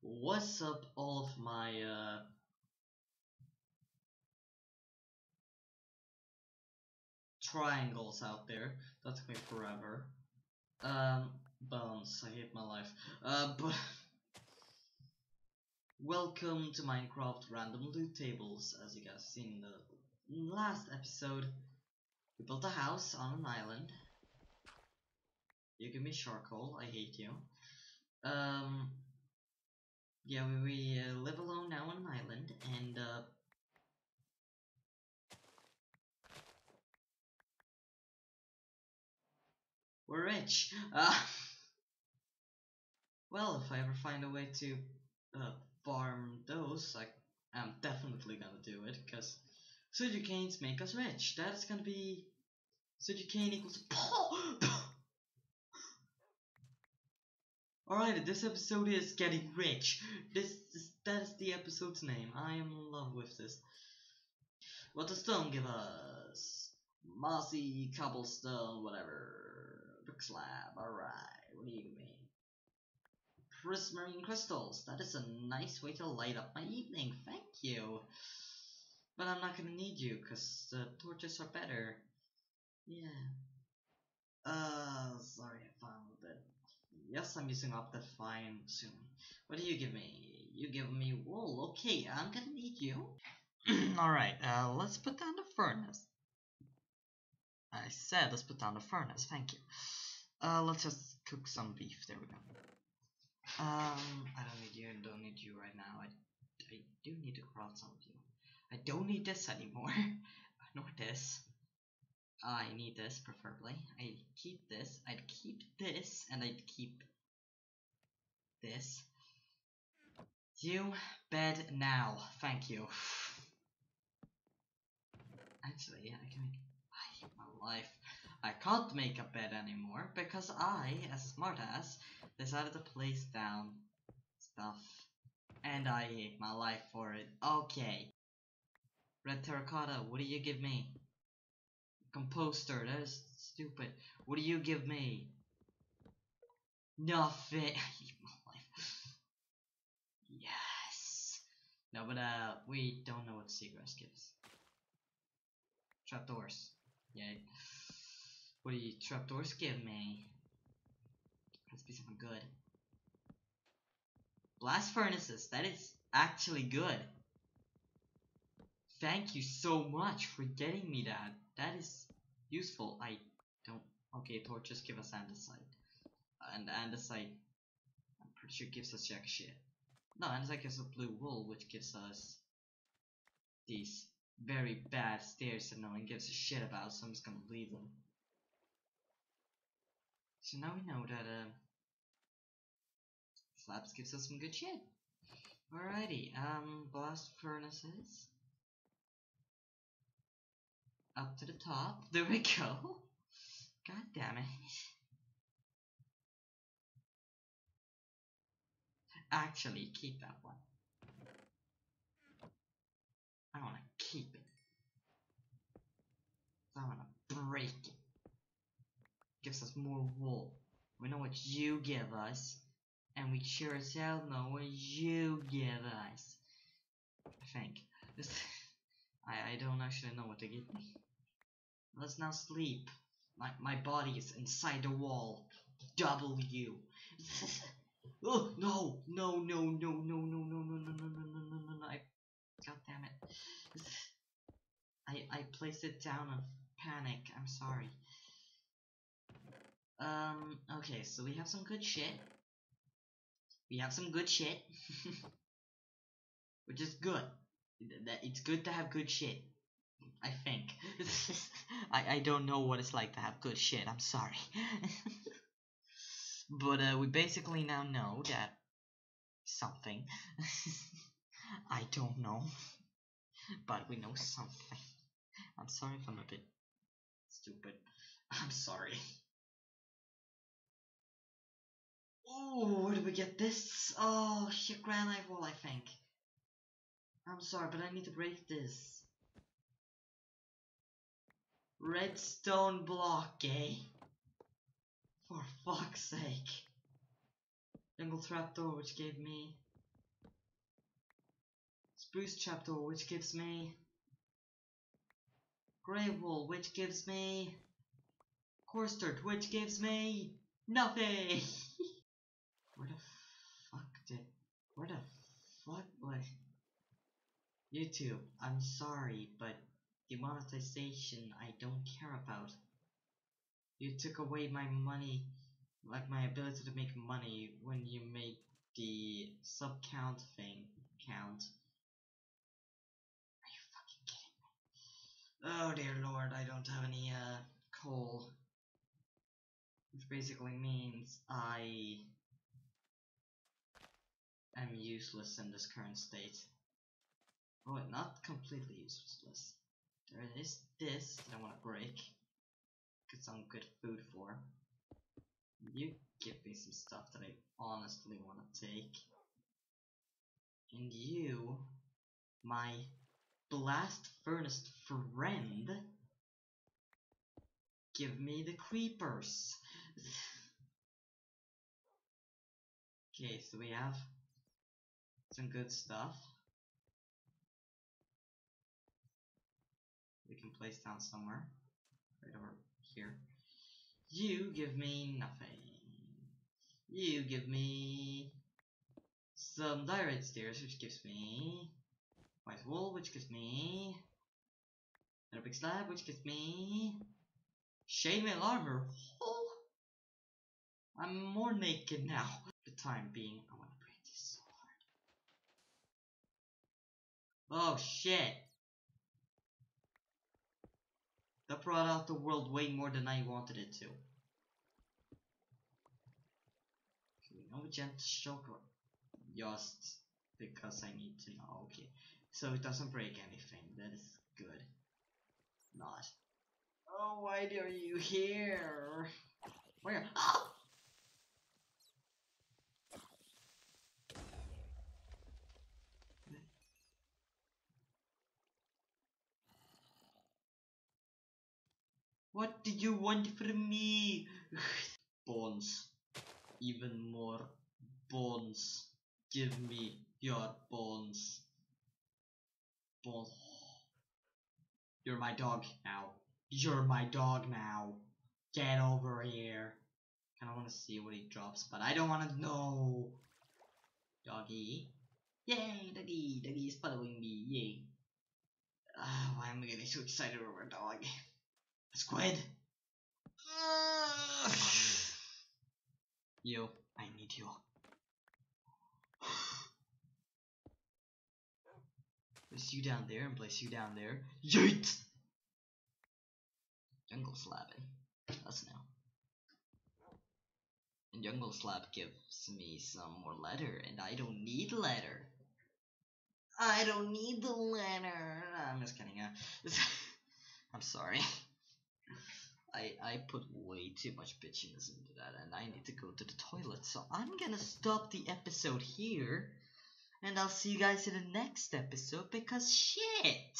What's up, all of my uh, triangles out there? That took me forever. Um, bones. I hate my life. Uh, but welcome to Minecraft Random Loot Tables. As you guys seen in the last episode, we built a house on an island. You give me charcoal. I hate you. Um, yeah, we, we uh, live alone now on an island, and uh, we're rich. Uh, well, if I ever find a way to uh, farm those, I, I'm definitely gonna do it, because sugarcanes make us rich. That's gonna be sugarcane equals. Alright, this episode is getting rich. This is, that is the episode's name. I am in love with this. What does stone give us? Mossy, cobblestone, whatever. Brick slab, alright. What do you mean? Prismarine crystals. That is a nice way to light up my evening. Thank you. But I'm not gonna need you, because the torches are better. Yeah. Uh, sorry, I found that. Yes, I'm using up the fine soon. What do you give me? You give me wool. Okay, I'm gonna need you. Alright, uh, let's put down the furnace. I said let's put down the furnace, thank you. Uh, let's just cook some beef, there we go. Um, I don't need you and don't need you right now. I, I do need to craft some of you. I don't need this anymore. Nor this. I need this preferably. I keep this. I'd keep this, and I'd keep this. You bed now. Thank you. Actually, I can make. I hate my life. I can't make a bed anymore because I, as smart smartass, decided to place down stuff, and I hate my life for it. Okay. Red terracotta, what do you give me? Composter, that is stupid. What do you give me? Nothing. Yes. No, but uh, we don't know what seagrass gives. Trapdoors. Yay. What do you trapdoors give me? Let's be something good. Blast furnaces. That is actually good. Thank you so much for getting me that. That is useful. I don't. Okay, torches give us andesite. And andesite, I'm pretty sure gives us jack shit. No, andesite gives us blue wool, which gives us these very bad stairs that no one gives a shit about, so I'm just gonna leave them. So now we know that uh, slabs gives us some good shit. Alrighty, um, blast furnaces up to the top. There we go. God damn it. Actually, keep that one. I wanna keep it. I wanna break it. Gives us more wool. We know what you give us. And we sure as hell know what you give us. I think. I, I don't actually know what to give me. Let's now sleep. My, my body is inside the wall. W. oh, no, no, no, no, no, no, no, no, no, no, no, no, no, no, no, I, god damn it. I, I placed it down in panic, I'm sorry. Um, okay, so we have some good shit. We have some good shit. Which is good. That it's good to have good shit. I think. I, I don't know what it's like to have good shit, I'm sorry. but uh, we basically now know that something. I don't know. But we know something. I'm sorry if I'm a bit stupid. I'm sorry. Oh, where did we get this? Oh, shit, granite wall, I think. I'm sorry, but I need to break this. Redstone block, eh? For fuck's sake. Jungle trapdoor, which gave me Spruce Trapdoor, which gives me... Grey Wool, which gives me... Coarse Dirt, which gives me... Nothing! Where the fuck did... Where the fuck was... YouTube, I'm sorry, but demonetization I don't care about. You took away my money, like my ability to make money when you made the sub count thing count. Are you fucking kidding me? Oh dear lord, I don't have any uh coal. Which basically means I am useless in this current state. Oh, not completely useless. There is this that I want to break. Get some good food for. You give me some stuff that I honestly want to take. And you, my blast furnace friend, give me the creepers. okay, so we have some good stuff. Place down somewhere. Right over here. You give me nothing. You give me some diorite stairs, which gives me white wool, which gives me a big slab, which gives me chainmail armor. Oh, I'm more naked now. The time being, I want to break this sword. Oh shit! That brought out the world way more than I wanted it to. Okay, no gentle shock just because I need to know. Okay, so it doesn't break anything. That is good. Not. Oh, why are you here? Where? Oh! What do you want from me? bones. Even more bones. Give me your bones. Bones. You're my dog now. You're my dog now. Get over here. Kinda wanna see what he drops, but I don't wanna know. Doggy. Yay, doggy. Doggy is following me. Yay. Uh, why am I getting so excited over a dog? Squid! you, I need you. Place you down there and place you down there. Yeet! Jungle slabbing. That's new. And Jungle Slab gives me some more letter, and I don't need letter. I don't need the letter. I'm just kidding. Uh, I'm sorry. I, I put way too much bitchiness into that and I need to go to the toilet. So I'm gonna stop the episode here. And I'll see you guys in the next episode because shit!